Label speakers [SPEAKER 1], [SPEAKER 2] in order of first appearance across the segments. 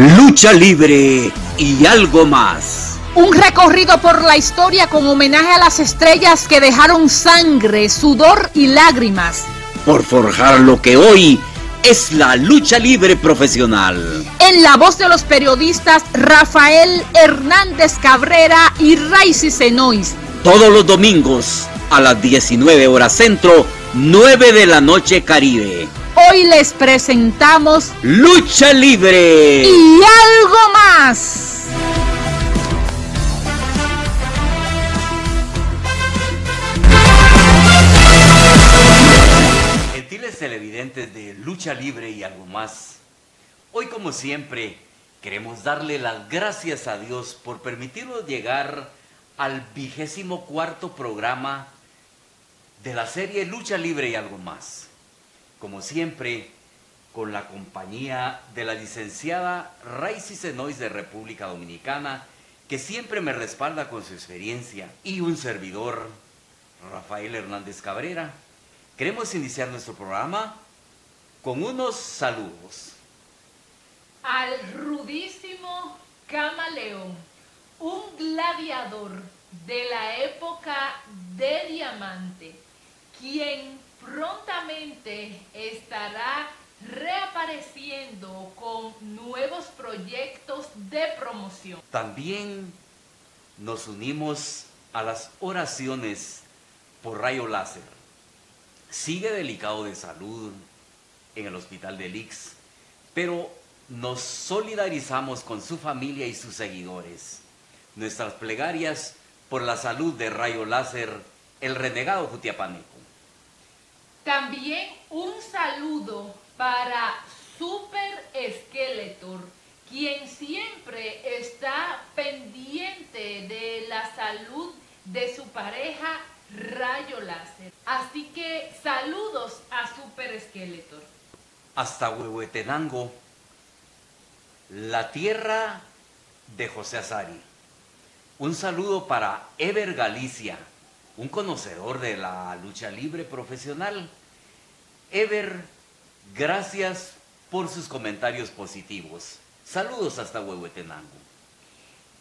[SPEAKER 1] lucha libre y algo más.
[SPEAKER 2] Un recorrido por la historia con homenaje a las estrellas que dejaron sangre, sudor y lágrimas.
[SPEAKER 1] Por forjar lo que hoy es la lucha libre profesional.
[SPEAKER 2] En la voz de los periodistas Rafael Hernández Cabrera y Raicy Senois.
[SPEAKER 1] Todos los domingos a las 19 horas centro, 9 de la noche Caribe.
[SPEAKER 2] Hoy les presentamos
[SPEAKER 1] Lucha Libre
[SPEAKER 2] y algo más.
[SPEAKER 1] Gentiles televidentes de Lucha Libre y algo más. Hoy como siempre queremos darle las gracias a Dios por permitirnos llegar al vigésimo cuarto programa de la serie Lucha Libre y algo más como siempre, con la compañía de la licenciada Raicy Senois de República Dominicana, que siempre me respalda con su experiencia, y un servidor, Rafael Hernández Cabrera. Queremos iniciar nuestro programa con unos saludos.
[SPEAKER 3] Al rudísimo camaleón, un gladiador de la época de diamante, quien prontamente estará reapareciendo con nuevos proyectos de promoción.
[SPEAKER 1] También nos unimos a las oraciones por rayo láser. Sigue delicado de salud en el hospital de Lix, pero nos solidarizamos con su familia y sus seguidores. Nuestras plegarias por la salud de rayo láser, el renegado Jutiapaneco.
[SPEAKER 3] También un saludo para Super Skeletor, quien siempre está pendiente de la salud de su pareja Rayo Láser. Así que saludos a Super Skeletor.
[SPEAKER 1] Hasta Huehuetenango, la tierra de José Azari. Un saludo para Ever Galicia, un conocedor de la lucha libre profesional. Ever, gracias por sus comentarios positivos. Saludos hasta Huehuetenango.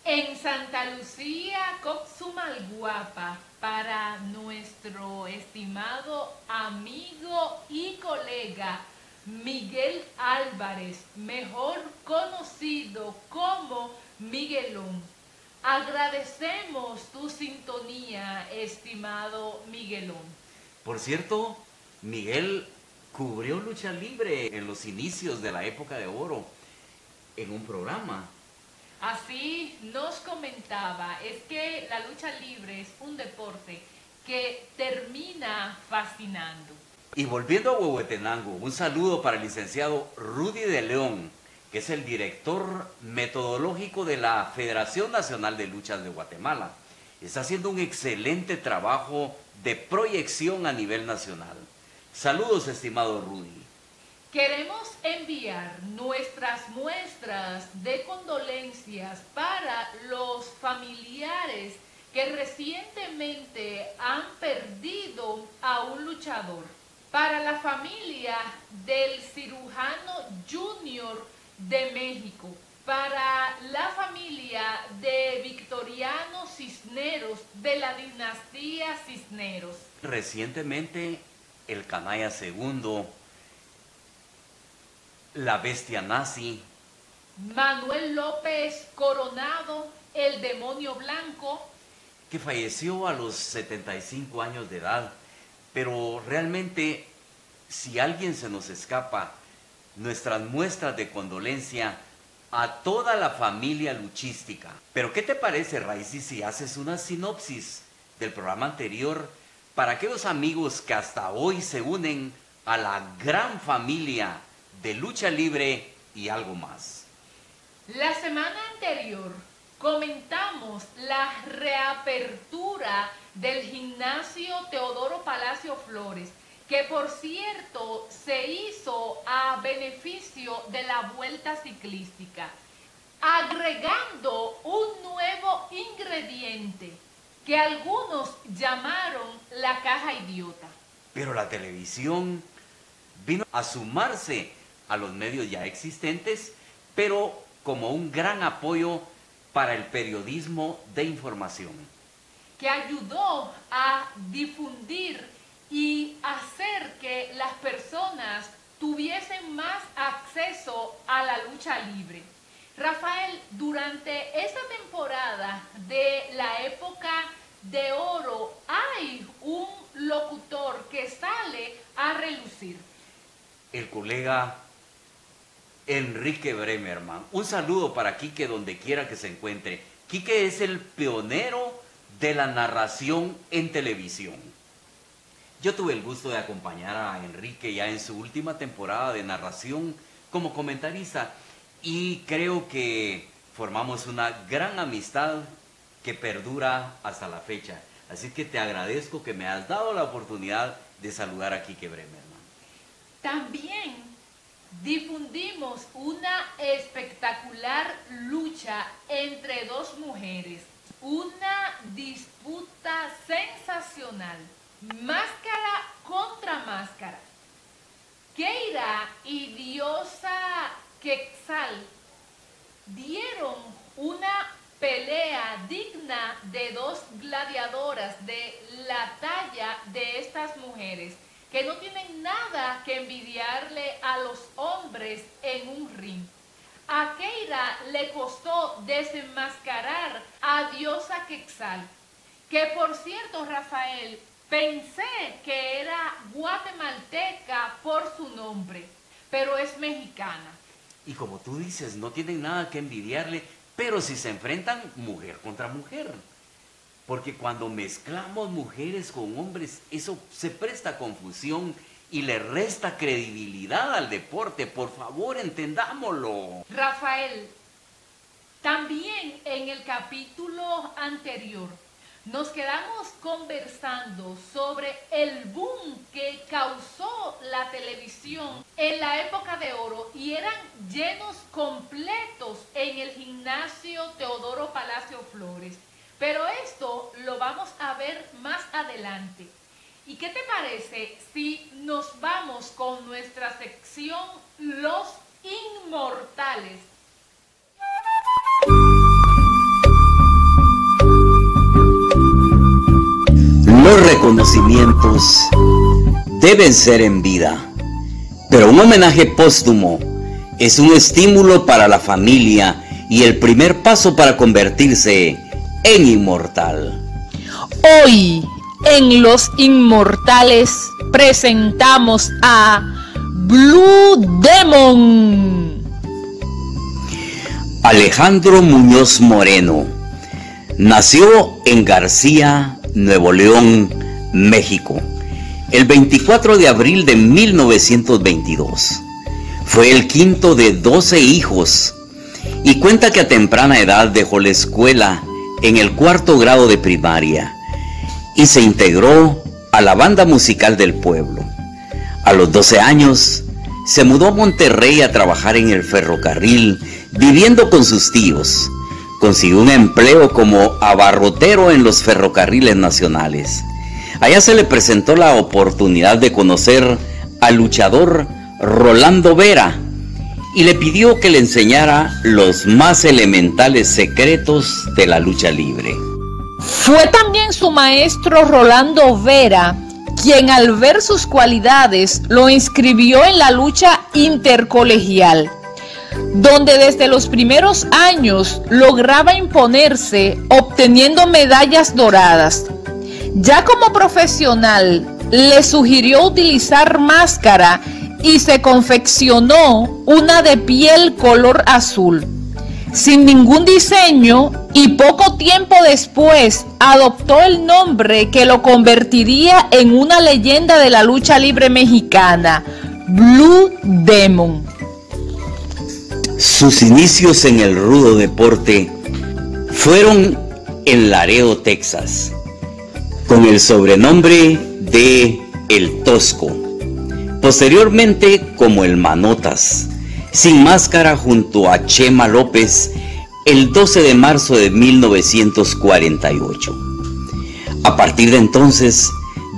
[SPEAKER 3] En Santa Lucía, Coxumalguapa, para nuestro estimado amigo y colega Miguel Álvarez, mejor conocido como Miguelón Agradecemos tu sintonía, estimado Miguelón.
[SPEAKER 1] Por cierto, Miguel cubrió lucha libre en los inicios de la época de oro en un programa.
[SPEAKER 3] Así nos comentaba, es que la lucha libre es un deporte que termina fascinando.
[SPEAKER 1] Y volviendo a Huehuetenango, un saludo para el licenciado Rudy de León, que es el director metodológico de la Federación Nacional de Luchas de Guatemala. Está haciendo un excelente trabajo de proyección a nivel nacional. Saludos, estimado Rudy.
[SPEAKER 3] Queremos enviar nuestras muestras de condolencias para los familiares que recientemente han perdido a un luchador. Para la familia del cirujano junior de México. Para la familia de Victoriano Cisneros, de la dinastía Cisneros.
[SPEAKER 1] Recientemente, el Canalla II, la bestia nazi,
[SPEAKER 3] Manuel López Coronado, el demonio blanco,
[SPEAKER 1] que falleció a los 75 años de edad, pero realmente, si alguien se nos escapa, nuestras muestras de condolencia a toda la familia luchística. Pero ¿qué te parece, Raicy, si haces una sinopsis del programa anterior para aquellos amigos que hasta hoy se unen a la gran familia de lucha libre y algo más?
[SPEAKER 3] La semana anterior comentamos la reapertura del gimnasio Teodoro Palacio Flores que por cierto se hizo a beneficio de la vuelta ciclística, agregando un nuevo ingrediente que algunos llamaron la caja idiota.
[SPEAKER 1] Pero la televisión vino a sumarse a los medios ya existentes, pero
[SPEAKER 4] como un gran apoyo para el periodismo de información.
[SPEAKER 3] Que ayudó a difundir y hacer que las personas tuviesen más acceso a la lucha libre. Rafael, durante esta temporada de la época de oro hay un locutor que sale a relucir.
[SPEAKER 4] El colega Enrique Bremerman. Un saludo para Quique donde quiera que se encuentre. Quique es el pionero de la narración en televisión. Yo tuve el gusto de acompañar a Enrique ya en su última temporada de narración como comentarista y creo que formamos una gran amistad que perdura hasta la fecha. Así que te agradezco que me has dado la oportunidad de saludar a Quique Bremerman.
[SPEAKER 3] También difundimos una espectacular lucha entre dos mujeres, una disputa sensacional máscara contra máscara. Keira y Diosa Quexal dieron una pelea digna de dos gladiadoras de la talla de estas mujeres, que no tienen nada que envidiarle a los hombres en un ring. A Keira le costó desenmascarar a Diosa Quexal, que por cierto, Rafael, Pensé que era guatemalteca por su nombre, pero es mexicana.
[SPEAKER 4] Y como tú dices, no tienen nada que envidiarle, pero si se enfrentan mujer contra mujer. Porque cuando mezclamos mujeres con hombres, eso se presta confusión y le resta credibilidad al deporte. Por favor, entendámoslo.
[SPEAKER 3] Rafael, también en el capítulo anterior nos quedamos conversando sobre el boom que causó la televisión en la época de oro y eran llenos completos en el gimnasio Teodoro Palacio Flores. Pero esto lo vamos a ver más adelante. ¿Y qué te parece si nos vamos con nuestra sección Los Inmortales?
[SPEAKER 1] Reconocimientos deben ser en vida, pero un homenaje póstumo es un estímulo para la familia y el primer paso para convertirse en inmortal.
[SPEAKER 5] Hoy, en Los Inmortales, presentamos a Blue Demon.
[SPEAKER 1] Alejandro Muñoz Moreno nació en García, Nuevo León, México, el 24 de abril de 1922. Fue el quinto de 12 hijos y cuenta que a temprana edad dejó la escuela en el cuarto grado de primaria y se integró a la banda musical del pueblo. A los 12 años se mudó a Monterrey a trabajar en el ferrocarril, viviendo con sus tíos consiguió un empleo como abarrotero en los ferrocarriles nacionales. Allá se le presentó la oportunidad de conocer al luchador Rolando Vera y le pidió que le enseñara los más elementales secretos de la lucha libre.
[SPEAKER 5] Fue también su maestro Rolando Vera quien al ver sus cualidades lo inscribió en la lucha intercolegial donde desde los primeros años lograba imponerse obteniendo medallas doradas. Ya como profesional, le sugirió utilizar máscara y se confeccionó una de piel color azul. Sin ningún diseño y poco tiempo después adoptó el nombre que lo convertiría en una leyenda de la lucha libre mexicana, Blue Demon.
[SPEAKER 1] Sus inicios en el rudo deporte fueron en Laredo, Texas, con el sobrenombre de El Tosco, posteriormente como El Manotas, sin máscara junto a Chema López el 12 de marzo de 1948. A partir de entonces,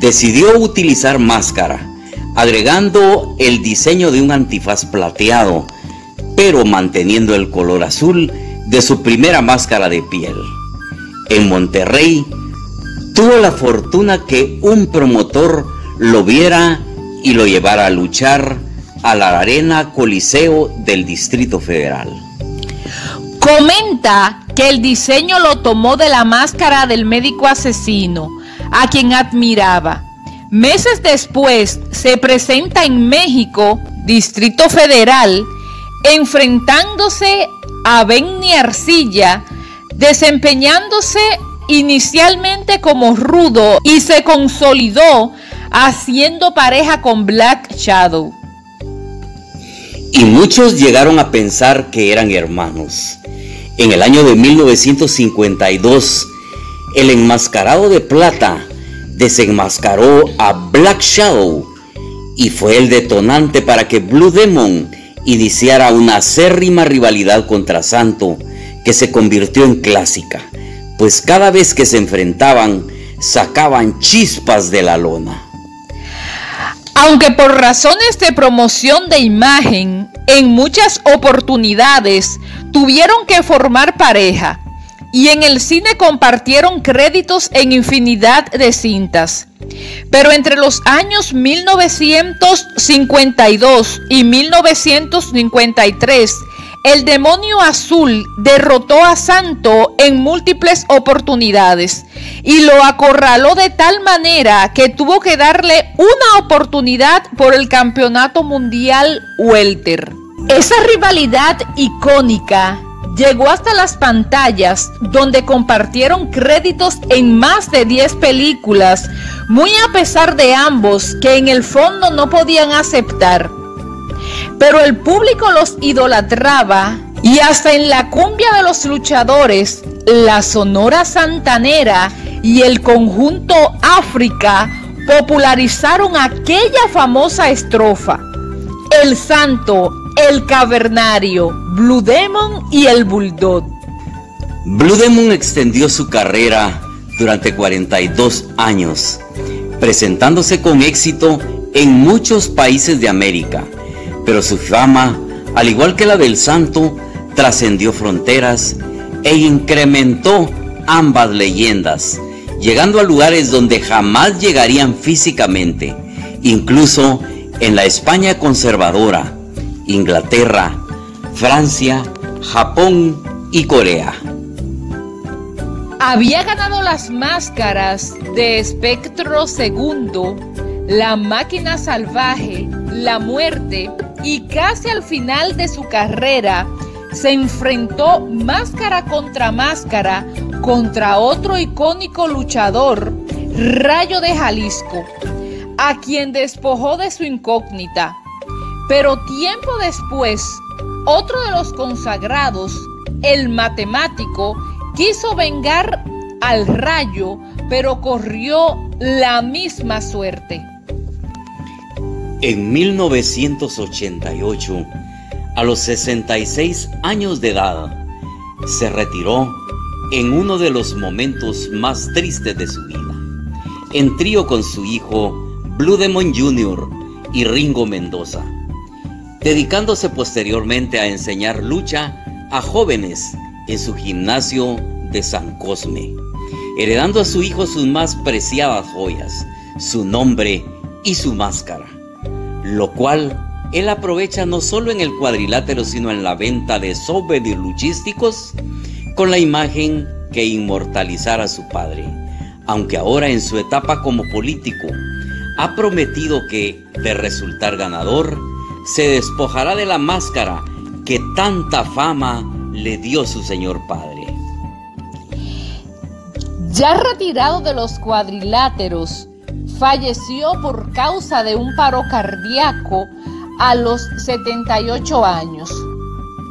[SPEAKER 1] decidió utilizar máscara, agregando el diseño de un antifaz plateado pero manteniendo el color azul de su primera máscara de piel. En Monterrey, tuvo la fortuna que un promotor lo viera y lo llevara a luchar a la Arena Coliseo del Distrito Federal.
[SPEAKER 3] Comenta que el diseño lo tomó de la máscara del médico asesino, a quien admiraba. Meses después se presenta en México, Distrito Federal, enfrentándose a Benny Arcilla, desempeñándose inicialmente como rudo y se consolidó haciendo pareja con Black Shadow.
[SPEAKER 1] Y muchos llegaron a pensar que eran hermanos. En el año de 1952, el enmascarado de plata desenmascaró a Black Shadow y fue el detonante para que Blue Demon iniciara una acérrima rivalidad contra Santo que se convirtió en clásica, pues cada vez que se enfrentaban sacaban chispas de la lona.
[SPEAKER 3] Aunque por razones de promoción de imagen, en muchas oportunidades tuvieron que formar pareja y en el cine compartieron créditos en infinidad de cintas. Pero entre los años 1952 y 1953, el demonio azul derrotó a Santo en múltiples oportunidades y lo acorraló de tal manera que tuvo que darle una oportunidad por el campeonato mundial welter. Esa rivalidad icónica llegó hasta las pantallas donde compartieron créditos en más de 10 películas, muy a pesar de ambos que en el fondo no podían aceptar pero el público los idolatraba y hasta en la cumbia de los luchadores, la Sonora Santanera y el conjunto África popularizaron aquella famosa estrofa. El Santo, el Cavernario, Blue Demon y el Bulldog.
[SPEAKER 1] Blue Demon extendió su carrera durante 42 años, presentándose con éxito en muchos países de América pero su fama, al igual que la del santo, trascendió fronteras e incrementó ambas leyendas, llegando a lugares donde jamás llegarían físicamente, incluso en la España conservadora, Inglaterra, Francia, Japón y Corea.
[SPEAKER 3] Había ganado las máscaras de Espectro Segundo, La Máquina Salvaje, La Muerte y casi al final de su carrera se enfrentó máscara contra máscara contra otro icónico luchador, Rayo de Jalisco, a quien despojó de su incógnita. Pero tiempo después, otro de los consagrados, el matemático, quiso vengar al rayo, pero corrió la misma suerte.
[SPEAKER 1] En 1988, a los 66 años de edad, se retiró en uno de los momentos más tristes de su vida, en trío con su hijo Blue Demon Jr. y Ringo Mendoza, dedicándose posteriormente a enseñar lucha a jóvenes en su gimnasio de San Cosme, heredando a su hijo sus más preciadas joyas, su nombre y su máscara lo cual él aprovecha no solo en el cuadrilátero, sino en la venta de souvenirs luchísticos con la imagen que inmortalizara a su padre, aunque ahora en su etapa como político ha prometido que, de resultar ganador, se despojará de la máscara que tanta fama le dio su señor padre.
[SPEAKER 3] Ya retirado de los cuadriláteros, falleció por causa de un paro cardíaco a los 78 años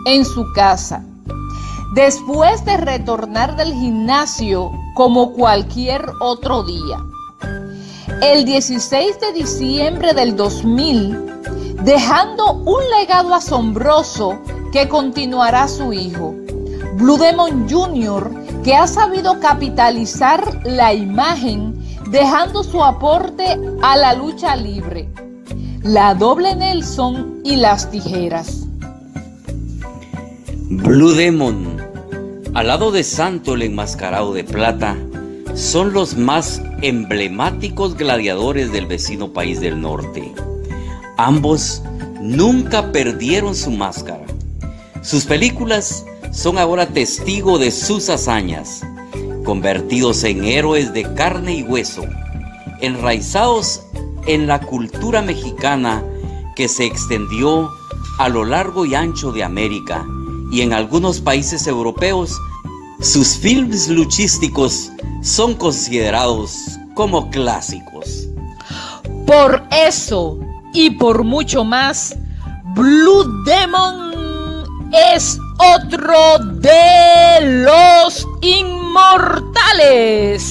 [SPEAKER 3] en su casa. Después de retornar del gimnasio como cualquier otro día. El 16 de diciembre del 2000, dejando un legado asombroso que continuará su hijo, Blue Demon Jr., que ha sabido capitalizar la imagen dejando su aporte a la lucha libre, la doble Nelson y las tijeras.
[SPEAKER 1] Blue Demon, al lado de Santo el enmascarado de plata, son los más emblemáticos gladiadores del vecino país del norte. Ambos nunca perdieron su máscara. Sus películas son ahora testigo de sus hazañas, convertidos en héroes de carne y hueso, enraizados en la cultura mexicana que se extendió a lo largo y ancho de América y en algunos países europeos, sus films luchísticos son considerados como clásicos.
[SPEAKER 3] Por eso y por mucho más, Blue Demon es otro de los inmortales.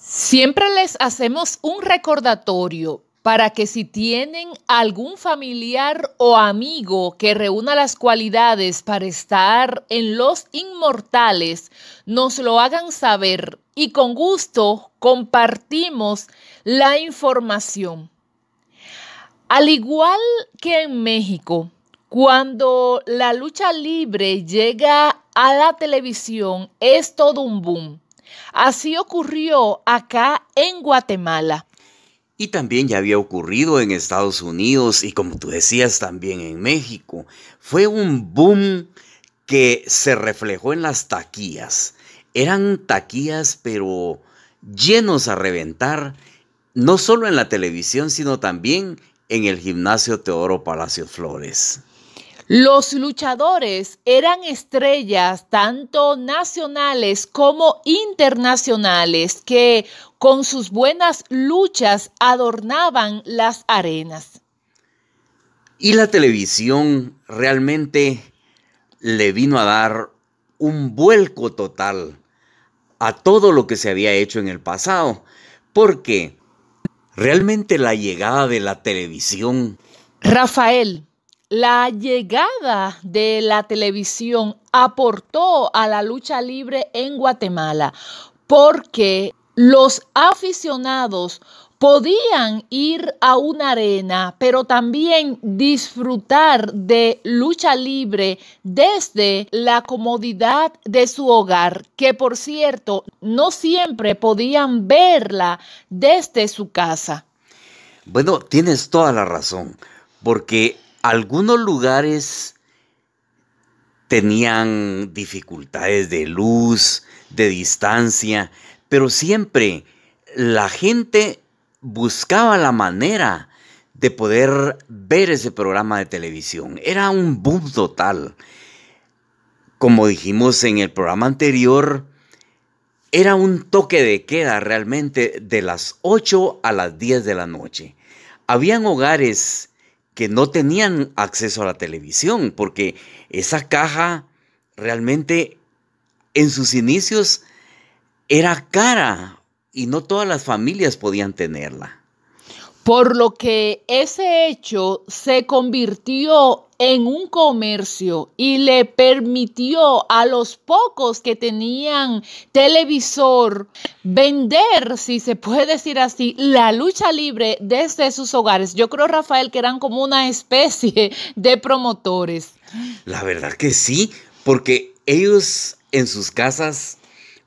[SPEAKER 3] Siempre les hacemos un recordatorio para que si tienen algún familiar o amigo que reúna las cualidades para estar en los inmortales, nos lo hagan saber y con gusto compartimos la información. Al igual que en México, cuando la lucha libre llega a la televisión es todo un boom. Así ocurrió acá en Guatemala.
[SPEAKER 1] Y también ya había ocurrido en Estados Unidos y como tú decías también en México. Fue un boom que se reflejó en las taquillas. Eran taquillas pero llenos a reventar, no solo en la televisión, sino también en el gimnasio Teodoro Palacio Flores.
[SPEAKER 3] Los luchadores eran estrellas tanto nacionales como internacionales que con sus buenas luchas adornaban las arenas.
[SPEAKER 1] Y la televisión realmente le vino a dar un vuelco total a todo lo que se había hecho en el pasado, porque realmente la llegada de la televisión...
[SPEAKER 3] Rafael, la llegada de la televisión aportó a la lucha libre en Guatemala porque los aficionados podían ir a una arena, pero también disfrutar de lucha libre desde la comodidad de su hogar, que por cierto, no siempre podían verla desde su casa.
[SPEAKER 1] Bueno, tienes toda la razón, porque algunos lugares tenían dificultades de luz, de distancia, pero siempre la gente buscaba la manera de poder ver ese programa de televisión. Era un boom total. Como dijimos en el programa anterior, era un toque de queda realmente de las 8 a las 10 de la noche. Habían hogares que no tenían acceso a la televisión, porque esa caja realmente en sus inicios era cara y no todas las familias podían tenerla
[SPEAKER 3] por lo que ese hecho se convirtió en un comercio y le permitió a los pocos que tenían televisor vender, si se puede decir así, la lucha libre desde sus hogares. Yo creo, Rafael, que eran como una especie de promotores.
[SPEAKER 1] La verdad que sí, porque ellos en sus casas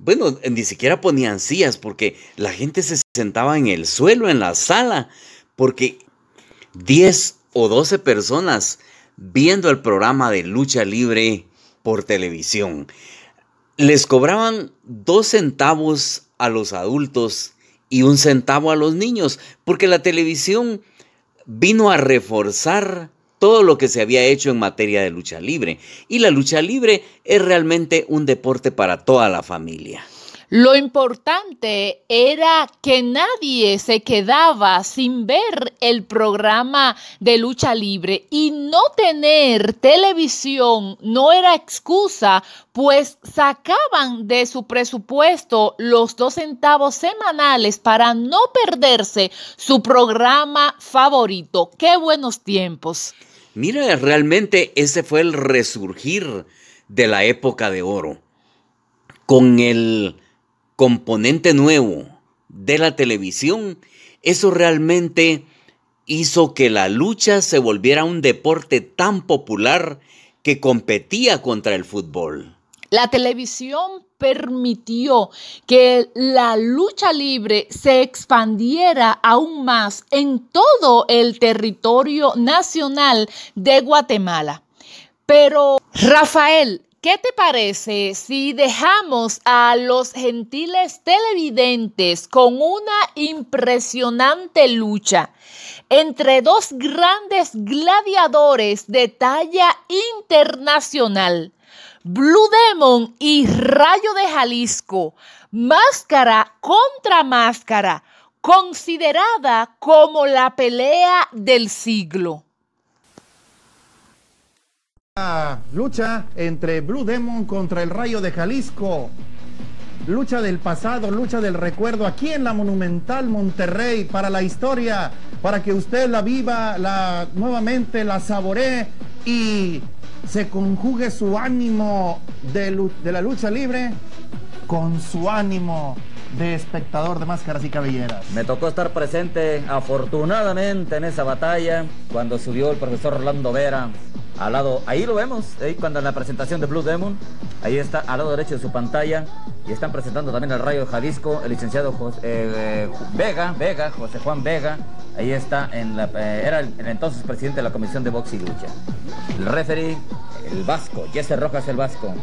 [SPEAKER 1] bueno, ni siquiera ponían sillas porque la gente se sentaba en el suelo, en la sala, porque 10 o 12 personas viendo el programa de lucha libre por televisión. Les cobraban dos centavos a los adultos y un centavo a los niños, porque la televisión vino a reforzar todo lo que se había hecho en materia de lucha libre. Y la lucha libre es realmente un deporte para toda la familia.
[SPEAKER 3] Lo importante era que nadie se quedaba sin ver el programa de lucha libre y no tener televisión no era excusa, pues sacaban de su presupuesto los dos centavos semanales para no perderse su programa favorito. Qué buenos tiempos.
[SPEAKER 1] Mira, realmente ese fue el resurgir de la época de oro. Con el componente nuevo de la televisión, eso realmente hizo que la lucha se volviera un deporte tan popular que competía contra el fútbol.
[SPEAKER 3] La televisión permitió que la lucha libre se expandiera aún más en todo el territorio nacional de Guatemala. Pero, Rafael, ¿Qué te parece si dejamos a los gentiles televidentes con una impresionante lucha entre dos grandes gladiadores de talla internacional? Blue Demon y Rayo de Jalisco, máscara contra máscara, considerada como la pelea del siglo
[SPEAKER 6] lucha entre Blue Demon contra el Rayo de Jalisco. Lucha del pasado, lucha del recuerdo, aquí en la Monumental Monterrey, para la historia, para que usted la viva, la nuevamente la saboree y se conjugue su ánimo de, la lucha libre con su ánimo de espectador de máscaras y cabelleras.
[SPEAKER 7] Me tocó estar presente afortunadamente en esa batalla cuando subió el profesor Orlando Vera al lado, ahí lo vemos, ahí cuando en la presentación de Blue Demon, ahí está al lado derecho de su pantalla, y están presentando también el Rayo de Jalisco, el licenciado eh, Vega, Vega, José Juan Vega, ahí está, en eh, era el, entonces presidente de la Comisión de Box y Lucha. El referee, el Vasco, Jesse Rojas el Vasco,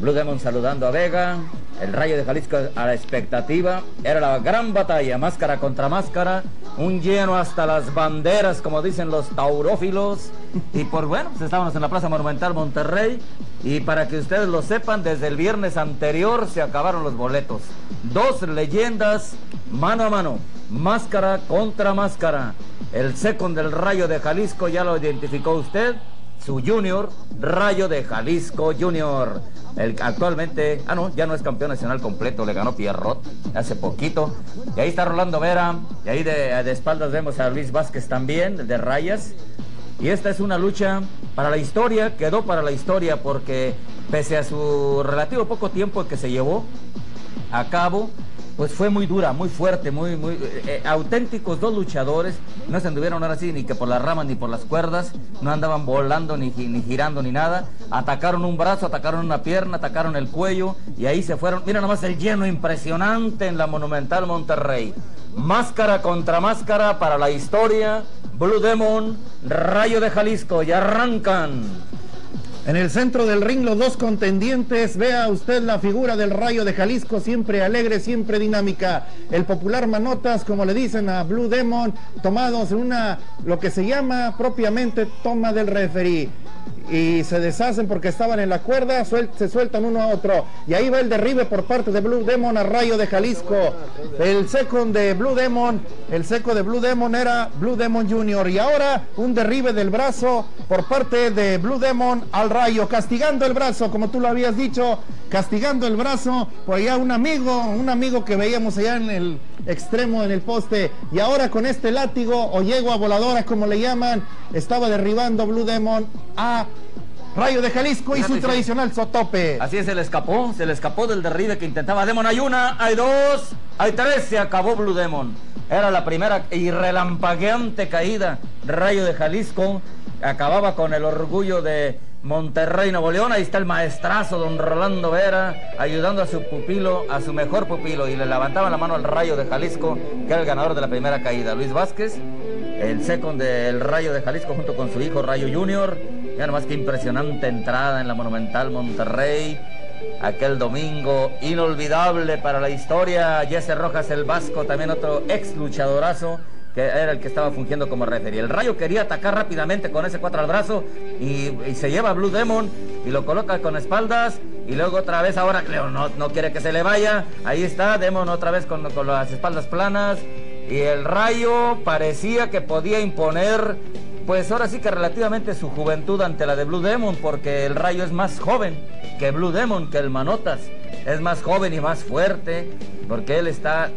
[SPEAKER 7] Blue Demon saludando a Vega, el Rayo de Jalisco a la expectativa, era la gran batalla, máscara contra máscara, un lleno hasta las banderas, como dicen los taurófilos, y por bueno, pues estábamos en la Plaza Monumental Monterrey y para que ustedes lo sepan, desde el viernes anterior se acabaron los boletos. Dos leyendas mano a mano, máscara contra máscara. El second del Rayo de Jalisco ya lo identificó usted, su junior, Rayo de Jalisco Junior. El, actualmente, ah no, ya no es campeón nacional completo, le ganó Pierrot hace poquito. Y ahí está Rolando Vera, y ahí de, de espaldas vemos a Luis Vázquez también, de Rayas. Y esta es una lucha para la historia, quedó para la historia porque pese a su relativo poco tiempo que se llevó a cabo, pues fue muy dura, muy fuerte, muy, muy eh, eh, auténticos dos luchadores. No se anduvieron ahora sí ni que por las ramas ni por las cuerdas, no andaban volando ni, ni girando ni nada. Atacaron un brazo, atacaron una pierna, atacaron el cuello y ahí se fueron. Mira nomás el lleno impresionante en la Monumental Monterrey. Máscara contra máscara para la historia. Blue Demon, Rayo de Jalisco y arrancan.
[SPEAKER 6] En el centro del ring los dos contendientes, vea usted la figura del Rayo de Jalisco, siempre alegre, siempre dinámica. El popular Manotas, como le dicen a Blue Demon, tomados en una, lo que se llama propiamente toma del referee y se deshacen porque estaban en la cuerda, se sueltan uno a otro. Y ahí va el derribe por parte de Blue Demon a Rayo de Jalisco. El seco de Blue Demon, el seco de Blue Demon era Blue Demon Junior. Y ahora un derribe del brazo por parte de Blue Demon al Rayo, castigando el brazo, como tú lo habías dicho, castigando el brazo. Por allá un amigo, un amigo que veíamos allá en el extremo, en el poste. Y ahora con este látigo o yegua voladora, como le llaman, estaba derribando Blue Demon a Rayo de Jalisco y su tradicional sotope.
[SPEAKER 7] Así es, se le escapó, se le escapó del derribe que intentaba Demon. Hay una, hay dos, hay tres, se acabó Blue Demon. Era la primera y relampagueante caída. Rayo de Jalisco acababa con el orgullo de Monterrey, Nuevo León. Ahí está el maestrazo, don Rolando Vera, ayudando a su pupilo, a su mejor pupilo. Y le levantaba la mano al Rayo de Jalisco, que era el ganador de la primera caída. Luis Vázquez, el second del Rayo de Jalisco, junto con su hijo Rayo Junior. Ya nomás que impresionante entrada en la Monumental Monterrey. Aquel domingo inolvidable para la historia. Jesse Rojas, el Vasco, también otro ex luchadorazo que era el que estaba fungiendo como referee. El Rayo quería atacar rápidamente con ese cuatro al brazo y, se lleva a Blue Demon y lo coloca con espaldas y luego otra vez ahora Cleo no, no quiere que se le vaya. Ahí está, Demon otra vez con, con las espaldas planas y el Rayo parecía que podía imponer pues ahora sí que relativamente su juventud ante la de Blue Demon, porque el Rayo es más joven que Blue Demon, que el Manotas. Es más joven y más fuerte, porque él está,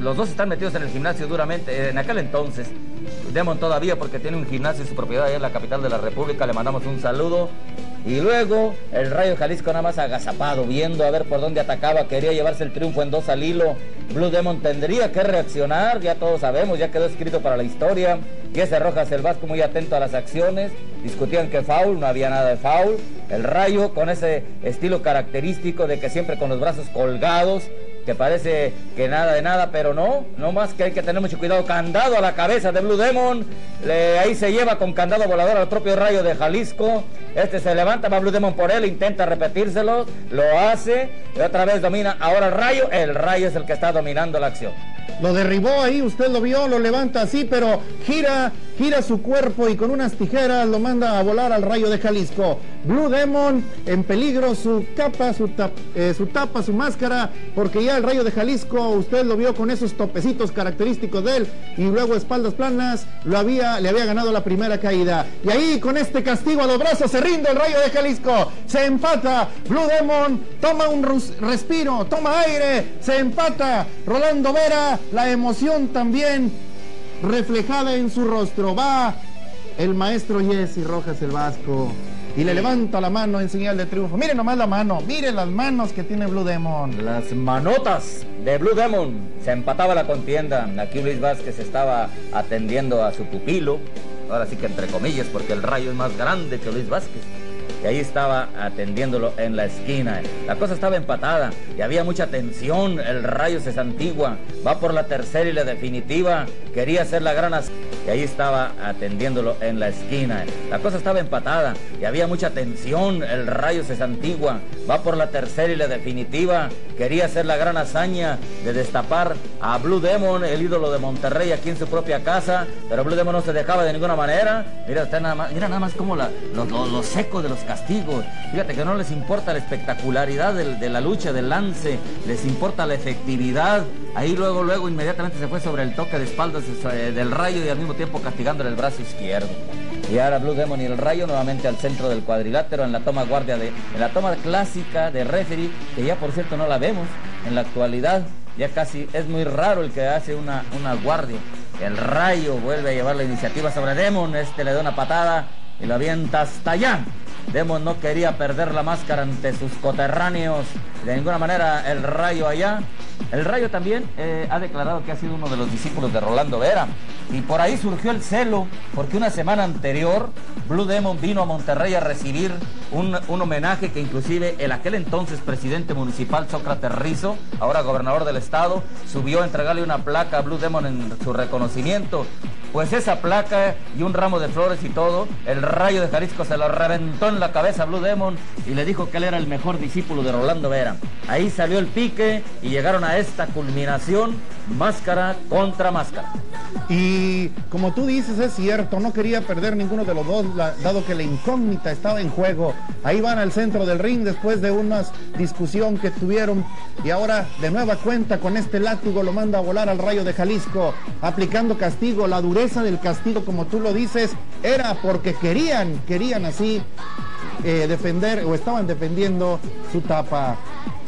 [SPEAKER 7] los dos están metidos en el gimnasio duramente, en aquel entonces. Demon todavía porque tiene un gimnasio en su propiedad en la capital de la República, le mandamos un saludo. Y luego el Rayo Jalisco nada más agazapado, viendo a ver por dónde atacaba, quería llevarse el triunfo en dos al hilo. Blue Demon tendría que reaccionar, ya todos sabemos, ya quedó escrito para la historia. Que ese Rojas el Vasco muy atento a las acciones, discutían que foul, no había nada de foul. El Rayo con ese estilo característico de que siempre con los brazos colgados, que parece que nada de nada, pero no, no más que hay que tener mucho cuidado. Candado a la cabeza de Blue Demon, ahí se lleva con candado volador al propio rayo de Jalisco. Este se levanta, va Blue Demon por él, intenta repetírselo, lo hace, y otra vez domina. Ahora el rayo, el rayo es el que está dominando la acción.
[SPEAKER 6] Lo derribó ahí, usted lo vio, lo levanta así, pero gira, gira su cuerpo y con unas tijeras lo manda a volar al rayo de Jalisco. Blue Demon en peligro, su capa, su, eh, su tapa, su máscara, porque ya el rayo de Jalisco, usted lo vio con esos topecitos característicos de él y luego espaldas planas, lo había, le había ganado la primera caída. Y ahí con este castigo a los brazos se rinde el rayo de Jalisco, se empata, Blue Demon toma un respiro, toma aire, se empata, Rolando Vera la emoción también reflejada en su rostro. Va el maestro Jesse Rojas el Vasco y le levanta la mano en señal de triunfo. Miren nomás la mano, miren las manos que tiene Blue Demon.
[SPEAKER 7] Las manotas de Blue Demon. Se empataba la contienda. Aquí Luis Vázquez estaba atendiendo a su pupilo. Ahora sí que entre comillas, porque el rayo es más grande que Luis Vázquez y ahí estaba atendiéndolo en la esquina. La cosa estaba empatada y había mucha tensión. El rayo se santigua, va por la tercera y la definitiva. Quería hacer la gran y ahí estaba atendiéndolo en la esquina. La cosa estaba empatada y había mucha tensión. El rayo se santigua, va por la tercera y la definitiva. Quería hacer la gran hazaña de destapar a Blue Demon, el ídolo de Monterrey, aquí en su propia casa. Pero Blue Demon no se dejaba de ninguna manera. Mira, nada más, mira nada más como la, lo, seco de los castigos. Fíjate que no les importa la espectacularidad de la lucha, del lance. Les importa la efectividad. Ahí luego, luego, inmediatamente se fue sobre el toque de espaldas eh, del rayo y al mismo tiempo castigándole el brazo izquierdo. Y ahora Blue Demon y el Rayo nuevamente al centro del cuadrilátero en la toma guardia de, en la toma clásica de referee, que ya por cierto no la vemos en la actualidad. Ya casi es muy raro el que hace una, una guardia. El Rayo vuelve a llevar la iniciativa sobre Demon, este le da una patada y lo avienta hasta allá. Demon no quería perder la máscara ante sus coterráneos. De ninguna manera el Rayo allá. El Rayo también eh, ha declarado que ha sido uno de los discípulos de Rolando Vera. Y por ahí surgió el celo, porque una semana anterior Blue Demon vino a Monterrey a recibir un, un homenaje que inclusive el aquel entonces presidente municipal Sócrates Rizo, ahora gobernador del estado, subió a entregarle una placa a Blue Demon en su reconocimiento. Pues esa placa y un ramo de flores y todo, el rayo de Jalisco se lo reventó en la cabeza a Blue Demon y le dijo que él era el mejor discípulo de Rolando Vera. Ahí salió el pique y llegaron a esta culminación, máscara contra máscara.
[SPEAKER 6] Y como tú dices, es cierto, no quería perder ninguno de los dos, dado que la incógnita estaba en juego. Ahí van al centro del ring después de una discusión que tuvieron y ahora de nueva cuenta con este látigo lo manda a volar al rayo de Jalisco, aplicando castigo, la dureza del castigo, como tú lo dices, era porque querían, querían así eh, defender o estaban defendiendo su tapa.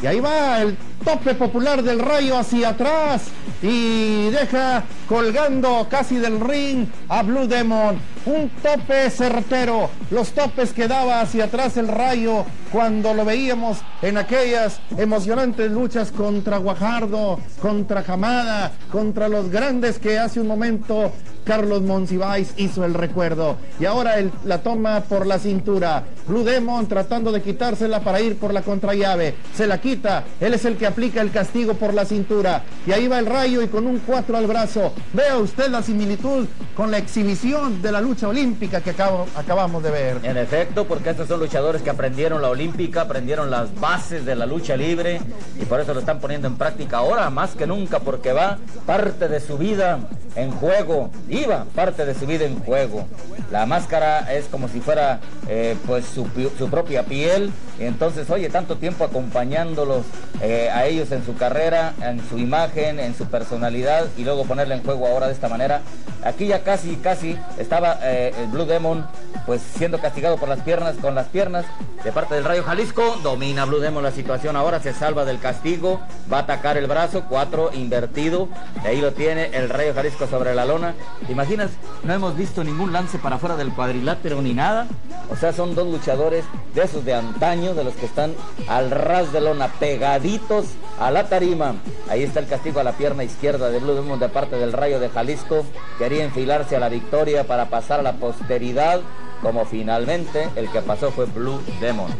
[SPEAKER 6] Y ahí va el tope popular del rayo hacia atrás y deja colgando casi del ring a Blue Demon. Un tope certero, los topes que daba hacia atrás el rayo cuando lo veíamos en aquellas emocionantes luchas contra Guajardo, contra Jamada, contra los grandes que hace un momento Carlos Monsiváis hizo el recuerdo. Y ahora la toma por la cintura. Blue Demon tratando de quitársela para ir por la contrallave. Se la quita. Él es el que aplica el castigo por la cintura. Y ahí va el rayo y con un 4 al brazo. Vea usted la similitud con la exhibición de la lucha olímpica que acabamos de ver.
[SPEAKER 7] En efecto, porque estos son luchadores que aprendieron la olímpica, aprendieron las bases de la lucha libre y por eso lo están poniendo en práctica ahora más que nunca porque va parte de su vida en juego, iba parte de su vida en juego. La máscara es como si fuera eh, pues su, propia piel entonces, oye, tanto tiempo acompañándolos eh, a ellos en su carrera, en su imagen, en su personalidad y luego ponerle en juego ahora de esta manera. Aquí ya casi, casi estaba eh, el Blue Demon pues siendo castigado por las piernas, con las piernas de parte del Rayo Jalisco. Domina Blue Demon la situación ahora, se salva del castigo, va a atacar el brazo, cuatro invertido. Ahí lo tiene el Rayo Jalisco sobre la lona. ¿Te imaginas? No hemos visto ningún lance para afuera del cuadrilátero ni nada. O sea, son dos luchadores de esos de antaño, de los que están al ras de lona, pegaditos a la tarima. Ahí está el castigo a la pierna izquierda de Blue Demon de parte del Rayo de Jalisco. Quería enfilarse a la victoria para pasar a la posteridad, como finalmente el que pasó fue Blue Demon.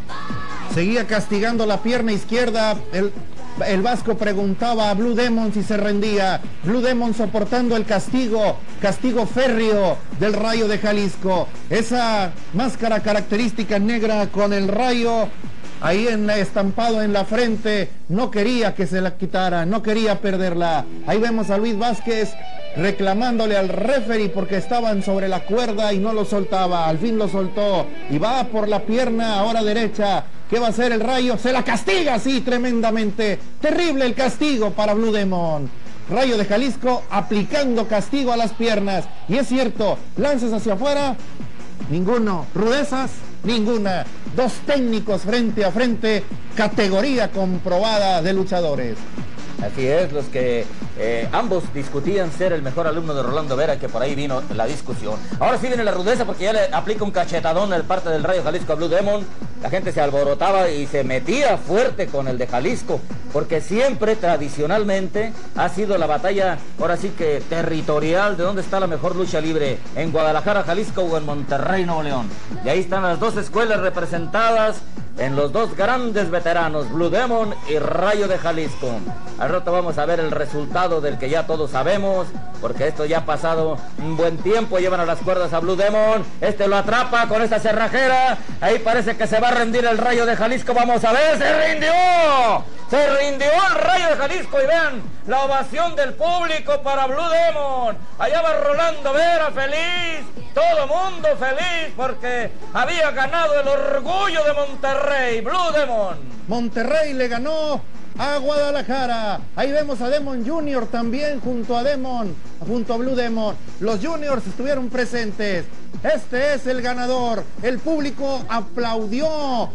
[SPEAKER 6] Seguía castigando la pierna izquierda. El, el Vasco preguntaba a Blue Demon si se rendía. Blue Demon soportando el castigo, castigo férreo del rayo de Jalisco. Esa máscara característica negra con el rayo ahí en, estampado en la frente. No quería que se la quitara, no quería perderla. Ahí vemos a Luis Vázquez reclamándole al referee porque estaban sobre la cuerda y no lo soltaba. Al fin lo soltó y va por la pierna ahora derecha. ¿Qué va a hacer el rayo? Se la castiga así tremendamente. Terrible el castigo para Blue Demon. Rayo de Jalisco aplicando castigo a las piernas. Y es cierto, lances hacia afuera, ninguno. Rudezas, ninguna. Dos técnicos frente a frente, categoría comprobada de luchadores.
[SPEAKER 7] Así es, los que eh, ambos discutían ser el mejor alumno de Rolando Vera, que por ahí vino la discusión. Ahora sí viene la rudeza porque ya le aplica un cachetadón al parte del Rayo Jalisco a Blue Demon. La gente se alborotaba y se metía fuerte con el de Jalisco, porque siempre tradicionalmente ha sido la batalla, ahora sí que territorial, de dónde está la mejor lucha libre, en Guadalajara, Jalisco o en Monterrey, Nuevo León. Y ahí están las dos escuelas representadas en los dos grandes veteranos, Blue Demon y Rayo de Jalisco. Al rato vamos a ver el resultado del que ya todos sabemos, porque esto ya ha pasado un buen tiempo, llevan a las cuerdas a Blue Demon, este lo atrapa con esta cerrajera, ahí parece que se va a rendir el Rayo de Jalisco, vamos a ver, se rindió, se rindió el Rayo de Jalisco y vean la ovación del público para Blue Demon, allá va Rolando Vera feliz, todo mundo feliz porque había ganado el orgullo de Monterrey, Blue Demon.
[SPEAKER 6] Monterrey le ganó a Guadalajara. Ahí vemos a Demon Junior también junto a Demon, junto a Blue Demon. Los Juniors estuvieron presentes. Este es el ganador. El público aplaudió,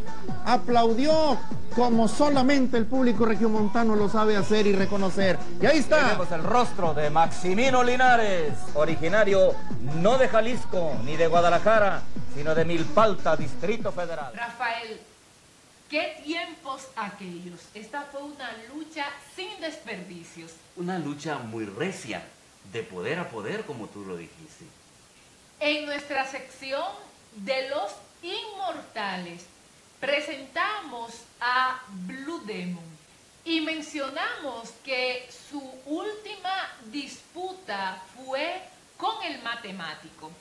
[SPEAKER 6] aplaudió como solamente el público regiomontano lo sabe hacer y reconocer. Y ahí está.
[SPEAKER 7] Tenemos el rostro de Maximino Linares, originario no de Jalisco ni de Guadalajara, sino de Milpalta, Distrito Federal.
[SPEAKER 8] Rafael, qué tiempos aquellos. Esta fue una lucha sin desperdicios.
[SPEAKER 9] Una lucha muy recia, de poder a poder, como tú lo dijiste.
[SPEAKER 8] En nuestra sección de los inmortales presentamos a Blue Demon y mencionamos que su última disputa fue con el matemático.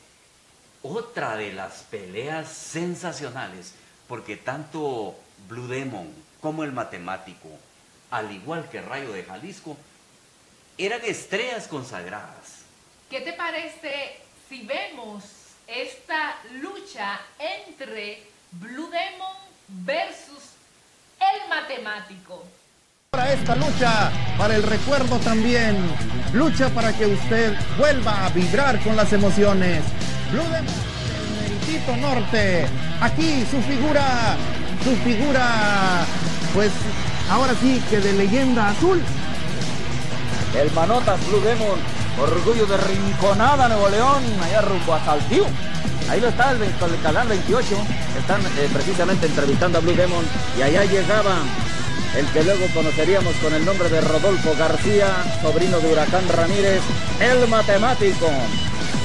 [SPEAKER 9] Otra de las peleas sensacionales, porque tanto Blue Demon como el matemático, al igual que Rayo de Jalisco, eran estrellas consagradas.
[SPEAKER 8] ¿Qué te parece si vemos esta lucha entre Blue Demon versus el matemático?
[SPEAKER 6] Para esta lucha, para el recuerdo también, lucha para que usted vuelva a vibrar con las emociones. Blue Demon del Meritito Norte, aquí su figura, su figura, pues ahora sí que de leyenda azul.
[SPEAKER 7] El Manotas Blue Demon, orgullo de Rinconada, Nuevo León, allá rumbo a Saltillo. Ahí lo está el, el canal 28, están eh, precisamente entrevistando a Blue Demon y allá llegaba el que luego conoceríamos con el nombre de Rodolfo García, sobrino de Huracán Ramírez, el matemático,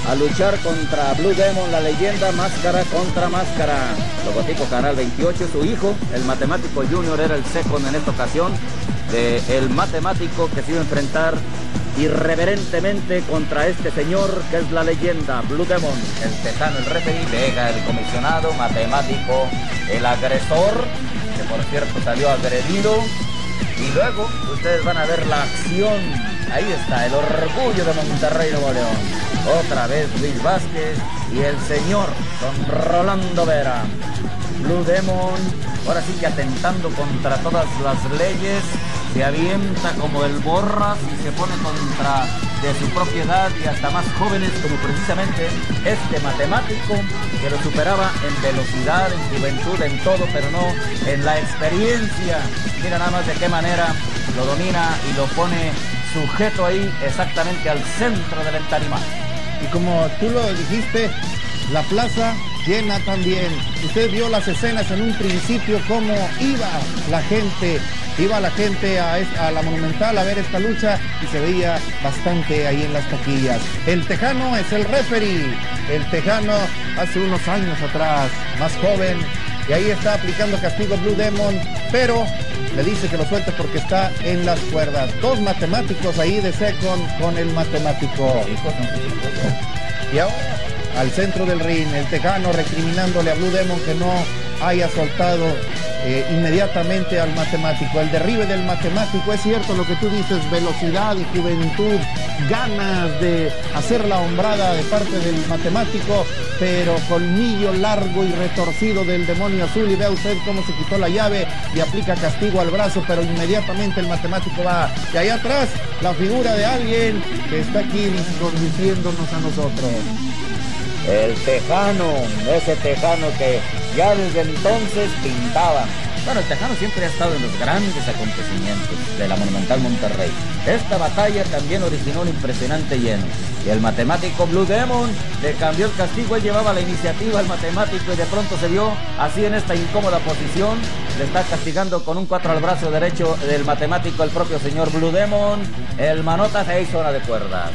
[SPEAKER 7] a luchar contra Blue Demon, la leyenda, máscara contra máscara. Logotipo Canal 28, su hijo, el matemático junior, era el second en esta ocasión, de el matemático que se iba a enfrentar irreverentemente contra este señor que es la leyenda, Blue Demon, el tejano, el referee, Vega, el comisionado, matemático, el agresor, que por cierto salió agredido. Y luego ustedes van a ver la acción. Ahí está, el orgullo de Monterrey Nuevo León. Otra vez Luis Vázquez y el señor Don Rolando Vera. Blue Demon, ahora sí que atentando contra todas las leyes, se avienta como el borras y se pone contra de su propiedad y hasta más jóvenes como precisamente este matemático que lo superaba en velocidad, en juventud, en todo, pero no en la experiencia. Mira nada más de qué manera lo domina y lo pone sujeto ahí exactamente al centro del entarimado.
[SPEAKER 6] Y como tú lo dijiste, la plaza llena también. Usted vio las escenas en un principio, cómo iba la gente, iba la gente a, a, la Monumental a ver esta lucha y se veía bastante ahí en las taquillas. El Tejano es el referee. El Tejano hace unos años atrás, más joven, y ahí está aplicando castigo Blue Demon, pero le dice que lo suelte porque está en las cuerdas. Dos matemáticos ahí de second con el matemático. Y ahora al centro del ring, el Tejano recriminándole a Blue Demon que no haya soltado eh, inmediatamente al matemático. El derribe del matemático, es cierto lo que tú dices, velocidad y juventud, ganas de hacer la hombrada de parte del matemático, pero colmillo largo y retorcido del demonio azul y ve usted cómo se quitó la llave y aplica castigo al brazo, pero inmediatamente el matemático va. Y allá atrás, la figura de alguien que está aquí conduciéndonos a nosotros.
[SPEAKER 7] El tejano, ese tejano que ya desde entonces pintaba. Bueno, el tejano siempre ha estado en los grandes acontecimientos de la Monumental Monterrey. Esta batalla también originó un impresionante lleno. Y el matemático Blue Demon le cambió el castigo, él llevaba la iniciativa al matemático y de pronto se vio así en esta incómoda posición. Le está castigando con un 4 al brazo derecho del matemático el propio señor Blue Demon. El manota se hizo zona de cuerdas.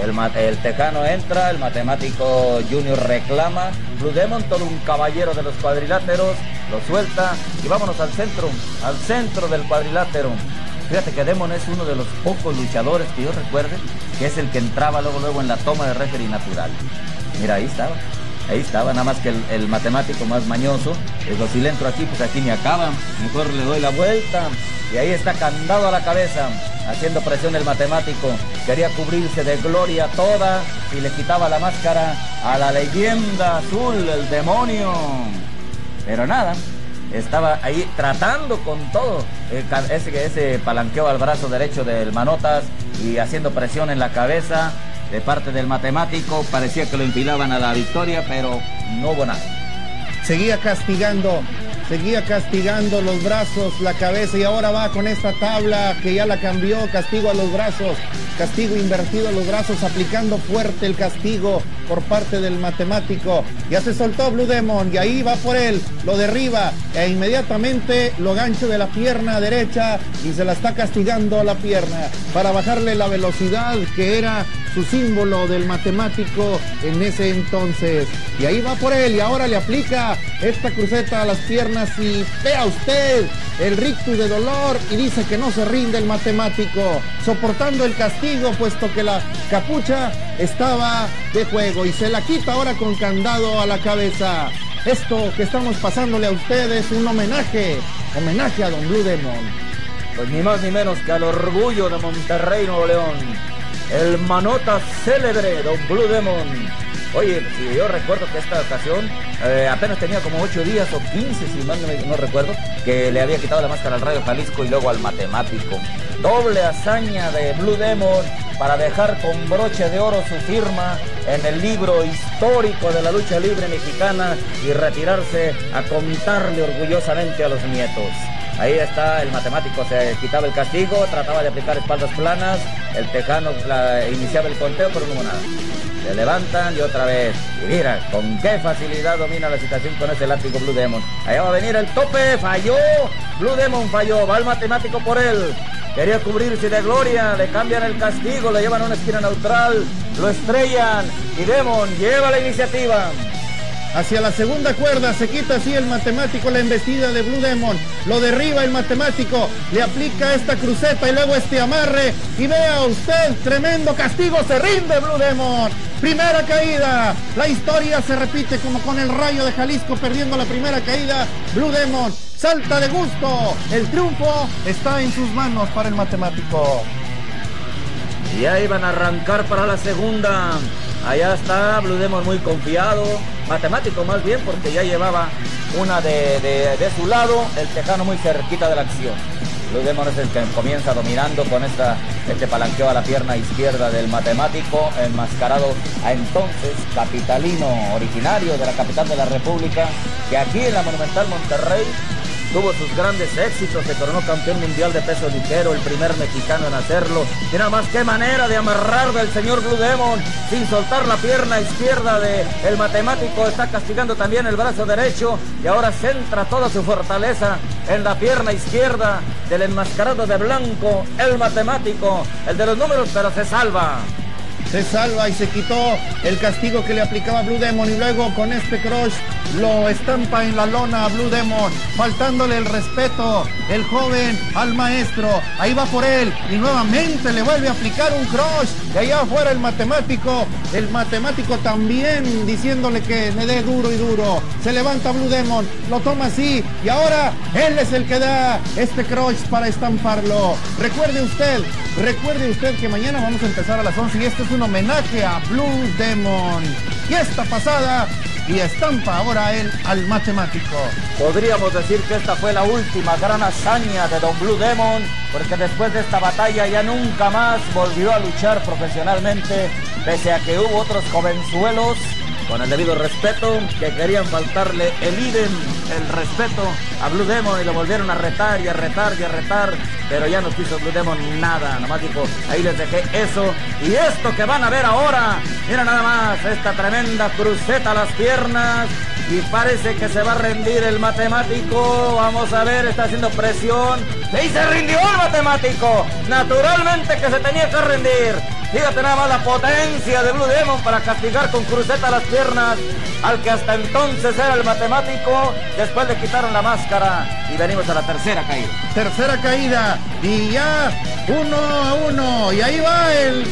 [SPEAKER 7] El, tejano entra, el matemático Junior reclama. Blue Demon, todo un caballero de los cuadriláteros, lo suelta y vámonos al centro, al centro del cuadrilátero. Fíjate que Demon es uno de los pocos luchadores que yo recuerde que es el que entraba luego luego en la toma de referee natural. Mira, ahí estaba. Ahí estaba, nada más que el, matemático más mañoso. Digo, si le entro aquí, pues aquí me acaban. Mejor le doy la vuelta. Y ahí está candado a la cabeza, haciendo presión el matemático. Quería cubrirse de gloria toda y le quitaba la máscara a la leyenda azul, el demonio. Pero nada, estaba ahí tratando con todo ese, ese palanqueo al brazo derecho del Manotas y haciendo presión en la cabeza de parte del matemático. Parecía que lo infilaban a la victoria, pero no hubo nada.
[SPEAKER 6] Seguía castigando seguía castigando los brazos, la cabeza y ahora va con esta tabla que ya la cambió, castigo a los brazos, castigo invertido a los brazos, aplicando fuerte el castigo por parte del matemático. Ya se soltó Blue Demon y ahí va por él, lo derriba e inmediatamente lo gancha de la pierna derecha y se la está castigando la pierna para bajarle la velocidad que era su símbolo del matemático en ese entonces. Y ahí va por él y ahora le aplica esta cruceta a las piernas y vea usted el rictus de dolor y dice que no se rinde el matemático, soportando el castigo puesto que la capucha estaba de juego y se la quita ahora con candado a la cabeza. Esto que estamos pasándole a ustedes es un homenaje, homenaje a Don Blue Demon.
[SPEAKER 7] Pues ni más ni menos que al orgullo de Monterrey, Nuevo León el manota célebre, Don Blue Demon. Oye, si yo recuerdo que esta ocasión eh, apenas tenía como 8 días o 15, si mal no, no, recuerdo, que le había quitado la máscara al Rayo Jalisco y luego al matemático. Doble hazaña de Blue Demon para dejar con broche de oro su firma en el libro histórico de la lucha libre mexicana y retirarse a contarle orgullosamente a los nietos. Ahí está el matemático, se quitaba el castigo, trataba de aplicar espaldas planas, el tejano iniciaba el conteo, pero no hubo nada. Se levantan y otra vez. Y mira, con qué facilidad domina la situación con ese látigo Blue Demon. Allá va a venir el tope, falló. Blue Demon falló, va el matemático por él. Quería cubrirse de gloria, le cambian el castigo, le llevan a una esquina neutral, lo estrellan y Demon lleva la iniciativa.
[SPEAKER 6] Hacia la segunda cuerda se quita así el matemático la embestida de Blue Demon. Lo derriba el matemático, le aplica esta cruceta y luego este amarre. Y vea usted, tremendo castigo, se rinde Blue Demon. Primera caída. La historia se repite como con el rayo de Jalisco perdiendo la primera caída. Blue Demon salta de gusto. El triunfo está en sus manos para el matemático.
[SPEAKER 7] Ya iban a arrancar para la segunda. Allá está Blue Demon muy confiado, matemático más bien, porque ya llevaba una de, de su lado, el Tejano muy cerquita de la acción. Blue Demon es el que comienza dominando con esta, este palanqueo a la pierna izquierda del matemático, enmascarado a entonces capitalino, originario de la capital de la República, que aquí en la Monumental Monterrey tuvo sus grandes éxitos, se coronó campeón mundial de peso ligero, el primer mexicano en hacerlo. Nada más qué manera de amarrar del señor Blue Demon sin soltar la pierna izquierda de el matemático, está castigando también el brazo derecho y ahora centra toda su fortaleza en la pierna izquierda del enmascarado de blanco, el matemático, el de los números, pero se salva
[SPEAKER 6] se salva y se quitó el castigo que le aplicaba Blue Demon y luego con este crush lo estampa en la lona a Blue Demon, faltándole el respeto el joven al maestro. Ahí va por él y nuevamente le vuelve a aplicar un crush. Y allá afuera el matemático, el matemático también diciéndole que le dé duro y duro. Se levanta Blue Demon, lo toma así y ahora él es el que da este crush para estamparlo. Recuerde usted, recuerde usted que mañana vamos a empezar a las 11 y este es un homenaje a Blue Demon. Y esta pasada y estampa ahora él al matemático.
[SPEAKER 7] Podríamos decir que esta fue la última gran hazaña de Don Blue Demon, porque después de esta batalla ya nunca más volvió a luchar profesionalmente, pese a que hubo otros jovenzuelos con el debido respeto, que querían faltarle el idem, el respeto a Blue Demon y lo volvieron a retar y a retar y a retar, pero ya no quiso Blue Demon nada, nomás dijo, ahí les dejé eso y esto que van a ver ahora, mira nada más, esta tremenda cruceta a las piernas y parece que se va a rendir el matemático, vamos a ver, está haciendo presión y se rindió el matemático, naturalmente que se tenía que rendir. Fíjate nada más la potencia de Blue Demon para castigar con cruceta las piernas al que hasta entonces era el matemático. Después le quitaron la máscara y venimos a la tercera caída.
[SPEAKER 6] Tercera caída y ya uno a uno. Y ahí va el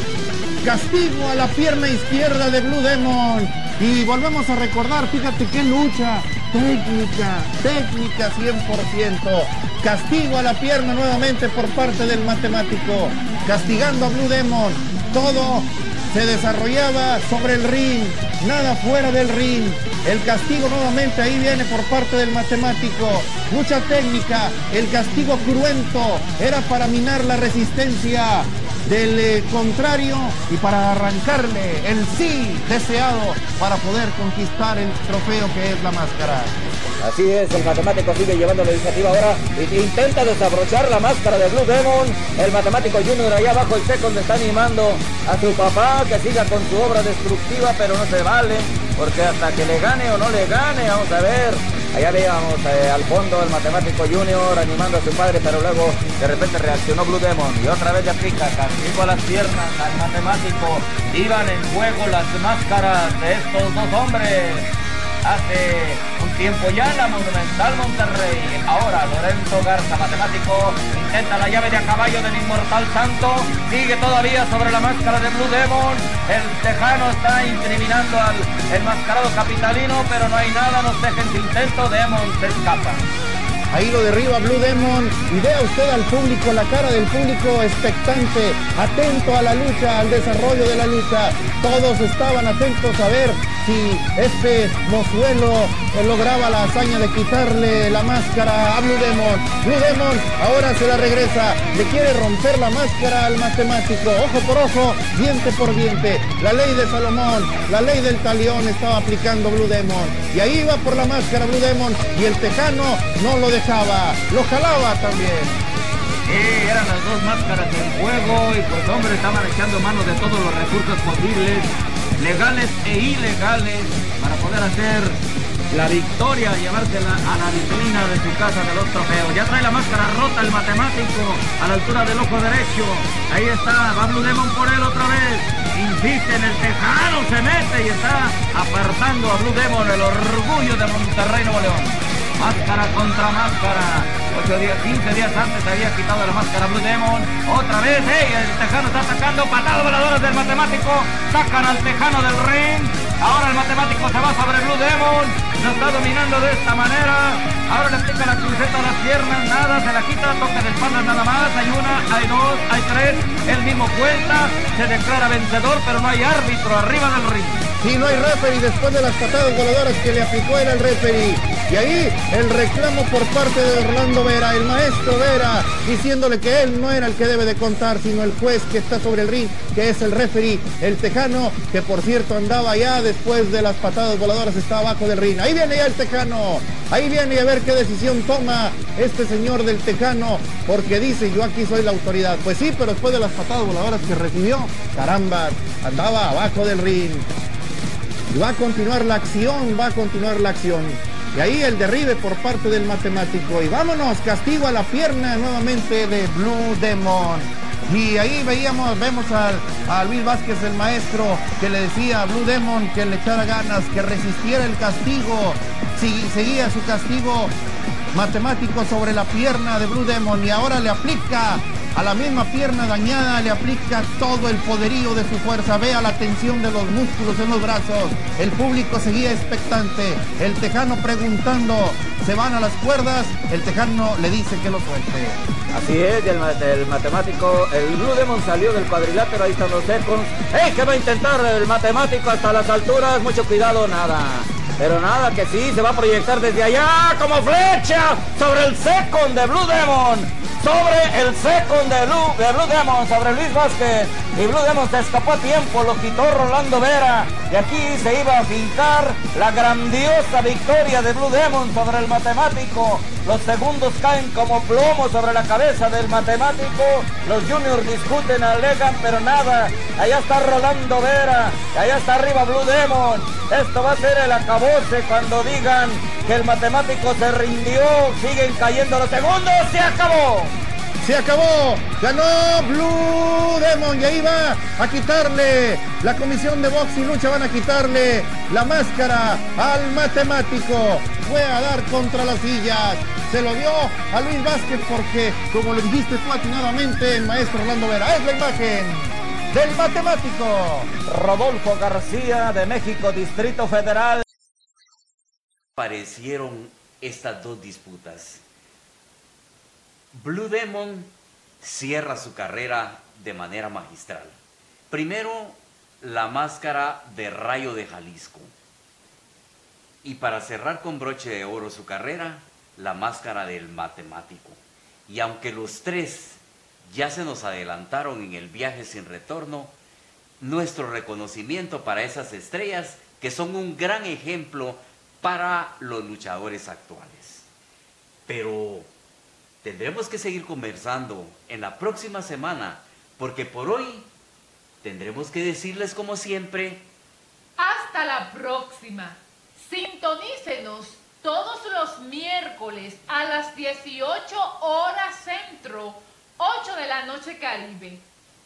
[SPEAKER 6] castigo a la pierna izquierda de Blue Demon. Y volvemos a recordar, fíjate qué lucha. Técnica, técnica 100%. Castigo a la pierna nuevamente por parte del matemático. Castigando a Blue Demon todo se desarrollaba sobre el ring, nada fuera del ring. El castigo nuevamente ahí viene por parte del matemático. Mucha técnica, el castigo cruento era para minar la resistencia del eh, contrario y para arrancarle el sí deseado para poder conquistar el trofeo que es la máscara.
[SPEAKER 7] Así es, el matemático sigue llevando la iniciativa ahora y intenta desabrochar la máscara de Blue Demon. El matemático Junior allá abajo, el second le está animando a su papá que siga con su obra destructiva, pero no se vale, porque hasta que le gane o no le gane, vamos a ver. Allá veíamos eh, al fondo el matemático Junior animando a su padre, pero luego de repente reaccionó Blue Demon y otra vez le aplica castigo a las piernas al matemático. Iban en juego las máscaras de estos dos hombres hace tiempo ya la Monumental Monterrey. Ahora Lorenzo Garza, matemático, intenta la llave de a caballo del inmortal Santo. Sigue todavía sobre la máscara de Blue Demon. El tejano está incriminando al enmascarado capitalino, pero no hay nada, nos dejen su intento. Demon se escapa.
[SPEAKER 6] Ahí lo derriba Blue Demon y vea usted al público, la cara del público expectante, atento a la lucha, al desarrollo de la lucha. Todos estaban atentos a ver si este mozuelo lograba la hazaña de quitarle la máscara a Blue Demon. Blue Demon ahora se la regresa, le quiere romper la máscara al matemático, ojo por ojo, diente por diente. La ley de Salomón, la ley del talión estaba aplicando Blue Demon. Y ahí va por la máscara Blue Demon y el tejano no lo lo jalaba también.
[SPEAKER 7] Eran las dos máscaras del juego y pues hombre estaban echando mano de todos los recursos posibles legales e ilegales para poder hacer la victoria, llevársela a la vitrina de su casa de los trofeos. Ya trae la máscara rota el matemático a la altura del ojo derecho. Ahí está, va Blue Demon por él otra vez. Insiste en el tejano, se mete y está apartando a Blue Demon, el orgullo de Monterrey Nuevo León. Máscara contra máscara.
[SPEAKER 10] 8 días, 15 días antes había quitado la máscara Blue Demon. Otra vez, ¡ey! El Tejano está atacando. Patadas voladoras del matemático. Sacan al Tejano del ring. Ahora el matemático se va sobre Blue Demon. Lo está dominando de esta manera. Ahora le aplica la cruceta a las piernas. Nada, se la quita. Toca de espaldas nada más. Hay una, hay dos, hay tres. Él mismo cuenta. Se declara vencedor, pero no hay árbitro arriba del ring.
[SPEAKER 6] Sí, no hay referee después de las patadas voladoras que le aplicó él al referee. Y ahí el reclamo por parte de Orlando Vera, el maestro Vera, diciéndole que él no era el que debe de contar, sino el juez que está sobre el ring, que es el referee, el tejano, que por cierto andaba ya después de las patadas voladoras, está abajo del ring. Ahí viene ya el tejano, ahí viene a ver qué decisión toma este señor del tejano, porque dice, yo aquí soy la autoridad. Pues sí, pero después de las patadas voladoras que recibió, caramba, andaba abajo del ring. Y va a continuar la acción, va a continuar la acción. Y ahí el derribe por parte del matemático. Y vámonos, castigo a la pierna nuevamente de Blue Demon. Y ahí veíamos, vemos al, a Luis Vázquez, el maestro, que le decía a Blue Demon que le echara ganas, que resistiera el castigo. Si, seguía su castigo matemático sobre la pierna de Blue Demon y ahora le aplica a la misma pierna dañada, le aplica todo el poderío de su fuerza. Vea la tensión de los músculos en los brazos. El público seguía expectante. El tejano preguntando, ¿se van a las cuerdas? El tejano le dice que lo suelte.
[SPEAKER 7] Así es, y el, ma- el matemático, el Blue Demon salió del cuadrilátero, ahí están los secos. ¡Ey! ¿Qué va a intentar el matemático hasta las alturas? Mucho cuidado, nada. Pero nada, que sí, se va a proyectar desde allá como flecha sobre el second de Blue Demon. Sobre el second de Blue, de Blue Demon, sobre Luis Vázquez. Y Blue Demon se escapó a tiempo, lo quitó Rolando Vera. Y aquí se iba a fincar la grandiosa victoria de Blue Demon sobre el matemático. Los segundos caen como plomo sobre la cabeza del matemático. Los juniors discuten, alegan, pero nada. Allá está Rolando Vera. Allá está arriba Blue Demon. Esto va a ser el acabose cuando digan que el matemático se rindió. Siguen cayendo los segundos. ¡Se acabó!
[SPEAKER 6] Se acabó, ganó Blue Demon y ahí va a quitarle la comisión de box y lucha, van a quitarle la máscara al matemático. Fue a dar contra las sillas. Se lo dio a Luis Vázquez porque, como lo dijiste tú atinadamente, el maestro Orlando Vera, es la imagen del matemático.
[SPEAKER 7] Rodolfo García de México, Distrito Federal.
[SPEAKER 1] Parecieron estas dos disputas. Blue Demon cierra su carrera de manera magistral. Primero, la máscara de Rayo de Jalisco. Y para cerrar con broche de oro su carrera, la máscara del matemático. Y aunque los tres ya se nos adelantaron en el viaje sin retorno, nuestro reconocimiento para esas estrellas que son un gran ejemplo para los luchadores actuales. Pero tendremos que seguir conversando en la próxima semana, porque por hoy tendremos que decirles como siempre,
[SPEAKER 3] Hasta la próxima. Sintonícenos todos los miércoles a las 18 horas centro, 8 de la noche Caribe.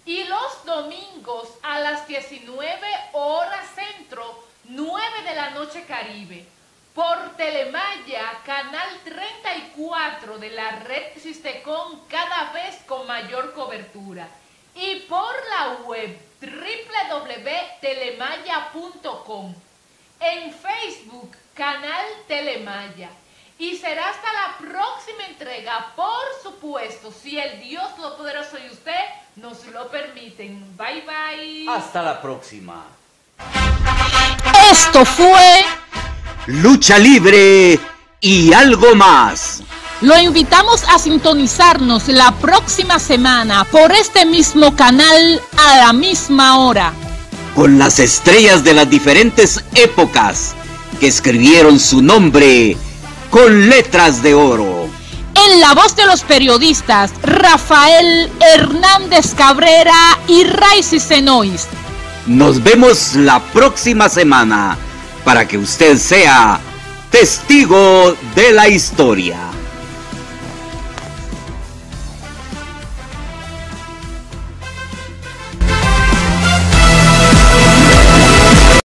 [SPEAKER 3] Y los domingos a las 19 horas centro, 9 de la noche Caribe. Por Telemaya, canal 34 de la red Sistecom, cada vez con mayor cobertura. Y por la web www.telemaya.com. En Facebook, canal Telemaya. Y será hasta la próxima entrega, por supuesto, si el Dios Todopoderoso y usted nos lo permiten. Bye bye.
[SPEAKER 1] hasta la próxima.
[SPEAKER 11] Esto fue
[SPEAKER 12] Lucha libre y algo más.
[SPEAKER 11] Lo invitamos a sintonizarnos la próxima semana por este mismo canal a la misma hora.
[SPEAKER 12] Con las estrellas de las diferentes épocas que escribieron su nombre con letras de oro.
[SPEAKER 11] En la voz de los periodistas Rafael Hernández Cabrera y Raicy Senois.
[SPEAKER 12] Nos vemos la próxima semana para que usted sea testigo de la historia.